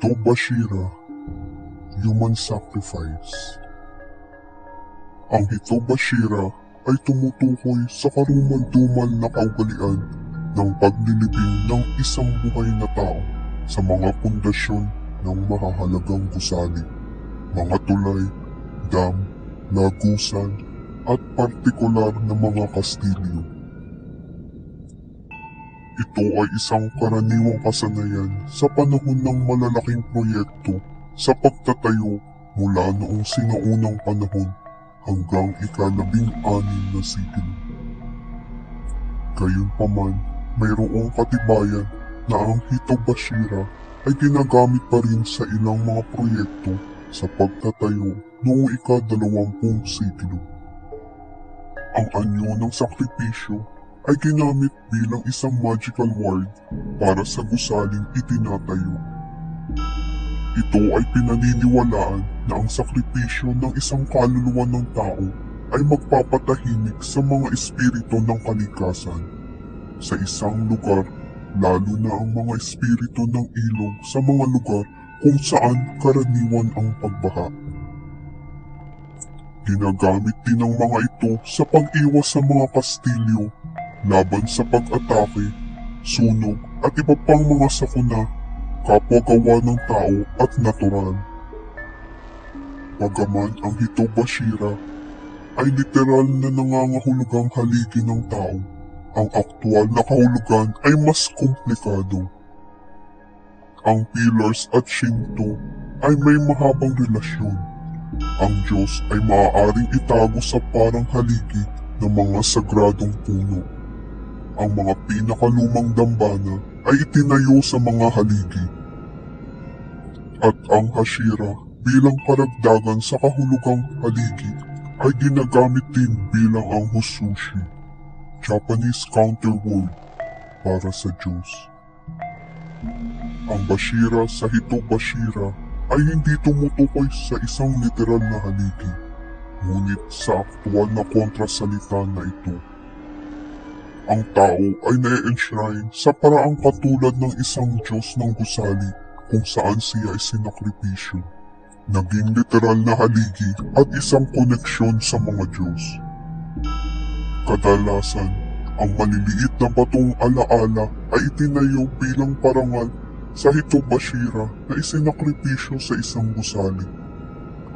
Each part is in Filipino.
Hito Bashira, Human Sacrifice Ang Hito Bashira ay tumutukoy sa karumal-dumal na kaugalian ng paglilibing ng isang buhay na tao sa mga pundasyon ng mahahalagang gusali, mga tulay, dam, lagusan, at partikular na mga kastilyo. Ito ay isang karaniwang kasanayan sa panahon ng malalaking proyekto sa pagtatayo mula noong sinaunang panahon hanggang ikalabing anim na siglo. Gayunpaman, mayroong katibayan na ang Hito Bashira ay ginagamit pa rin sa ilang mga proyekto sa pagtatayo noong ikadalawampung siglo. Ang anyo ng sakripisyo ay ginamit bilang isang magical word para sa gusaling itinatayo. Ito ay pinaniniwalaan na ang sakripisyo ng isang kaluluwa ng tao ay magpapatahimik sa mga espiritu ng kalikasan. Sa isang lugar, lalo na ang mga espiritu ng ilog sa mga lugar kung saan karaniwan ang pagbaha. Ginagamit din ang mga ito sa pag-iwas sa mga kastilyo laban sa pag-atake, sunog at iba pang mga sakuna, kapwa-gawa ng tao at natural. Bagaman ang Hito Bashira ay literal na nangangahulugang haligi ng tao, ang aktual na kahulugan ay mas komplikado. Ang pillars at Shinto ay may mahabang relasyon. Ang Diyos ay maaaring itago sa parang haligi ng mga sagradong puno ang mga pinakalumang dambana ay itinayo sa mga haligi. At ang hashira bilang karagdagan sa kahulugang haligi ay ginagamit din bilang ang husushi, Japanese counterword para sa Diyos. Ang Bashira sa Hito Bashira ay hindi tumutukoy sa isang literal na haligi, ngunit sa aktual na kontrasalita na ito ang tao ay na-enshrine sa paraang katulad ng isang Diyos ng gusali kung saan siya ay sinakripisyo. Naging literal na haligi at isang koneksyon sa mga Diyos. Kadalasan, ang maliliit na batong alaala ay itinayo bilang parangal sa Hitobashira na isinakripisyo sa isang gusali.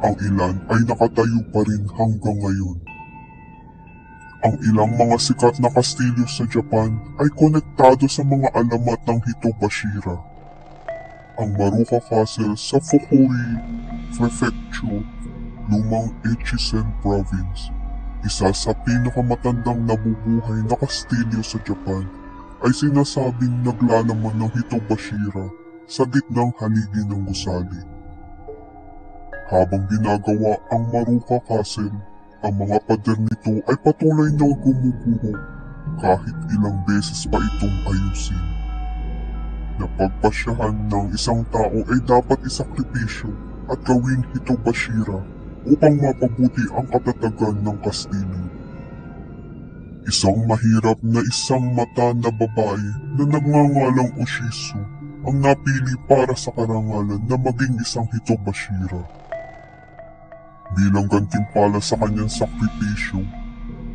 Ang ilan ay nakatayo pa rin hanggang ngayon. Ang ilang mga sikat na kastilyo sa Japan ay konektado sa mga alamat ng Hitobashira. Ang Maruka Castle sa Fukui Prefecture, lumang Echizen Province, isa sa pinakamatandang nabubuhay na kastilyo sa Japan, ay sinasabing naglalaman ng Hitobashira sa gitnang haligi ng gusali. Habang ginagawa ang Maruka Castle, ang mga pader nito ay patuloy na gumuguho kahit ilang beses pa itong ayusin. Napagpasyahan ng isang tao ay dapat isakripisyo at gawing hitobashira upang mapabuti ang katatagan ng kastilyo. Isang mahirap na isang mata na babae na nagngangalang Ushisu ang napili para sa karangalan na maging isang hitobashira. Bilang gantimpala sa kanyang sakripisyo,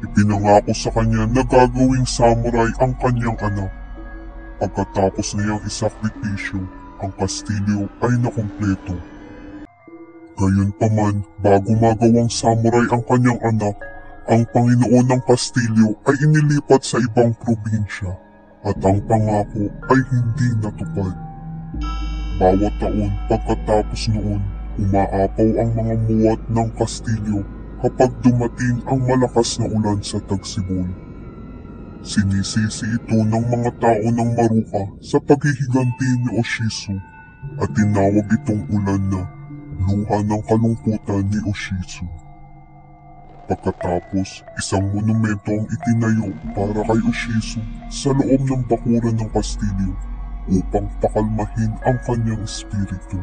ipinangako sa kanya na gagawing samurai ang kanyang anak. Pagkatapos niyang isakripisyo, ang kastilyo ay nakumpleto. Gayunpaman, bago magawang samurai ang kanyang anak, ang Panginoon ng kastilyo ay inilipat sa ibang probinsya at ang pangako ay hindi natupad. Bawat taon pagkatapos noon, Umaapaw ang mga muwat ng kastilyo kapag dumating ang malakas na ulan sa Tagsibol. Sinisisi ito ng mga tao ng Maruka sa paghihiganti ni Oshisu at tinawag itong ulan na luha ng kalungkutan ni Oshisu. Pagkatapos, isang monumento ang itinayo para kay Oshisu sa loob ng bakuran ng kastilyo upang pakalmahin ang kanyang espiritu.